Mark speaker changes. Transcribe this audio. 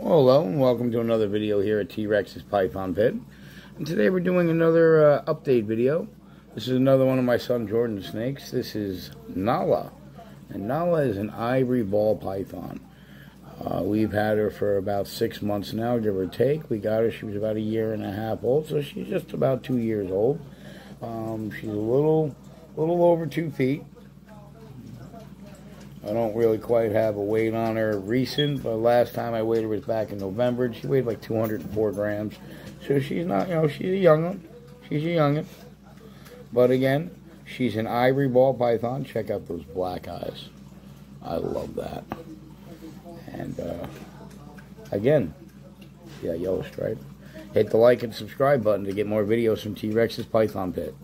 Speaker 1: Well, hello and welcome to another video here at Trex's Python Pit. And today we're doing another uh, update video. This is another one of my son Jordan's snakes. This is Nala. And Nala is an ivory ball python. Uh, we've had her for about six months now, give or take. We got her, she was about a year and a half old, so she's just about two years old. Um, she's a little, little over two feet. I don't really quite have a weight on her recent, but last time I weighed her was back in November. And she weighed like 204 grams. So she's not, you know, she's a young one. She's a young one. But again, she's an ivory ball python. Check out those black eyes. I love that. And uh, again, yeah, yellow stripe. Hit the like and subscribe button to get more videos from Trex's Python Pit.